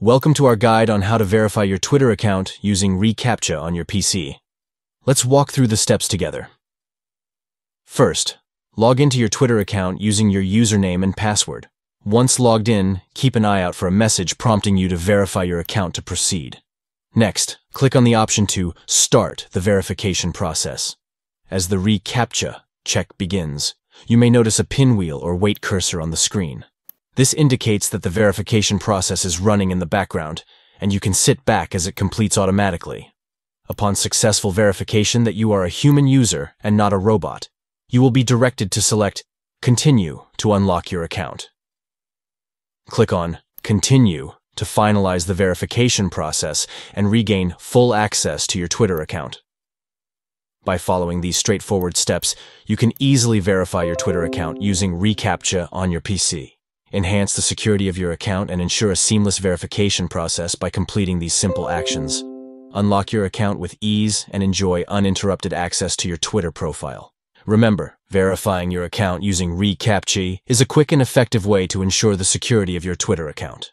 Welcome to our guide on how to verify your Twitter account using reCAPTCHA on your PC. Let's walk through the steps together. First, log into your Twitter account using your username and password. Once logged in, keep an eye out for a message prompting you to verify your account to proceed. Next, click on the option to Start the verification process. As the reCAPTCHA check begins, you may notice a pinwheel or wait cursor on the screen. This indicates that the verification process is running in the background, and you can sit back as it completes automatically. Upon successful verification that you are a human user and not a robot, you will be directed to select Continue to unlock your account. Click on Continue to finalize the verification process and regain full access to your Twitter account. By following these straightforward steps, you can easily verify your Twitter account using reCAPTCHA on your PC. Enhance the security of your account and ensure a seamless verification process by completing these simple actions. Unlock your account with ease and enjoy uninterrupted access to your Twitter profile. Remember, verifying your account using reCAPTCHA is a quick and effective way to ensure the security of your Twitter account.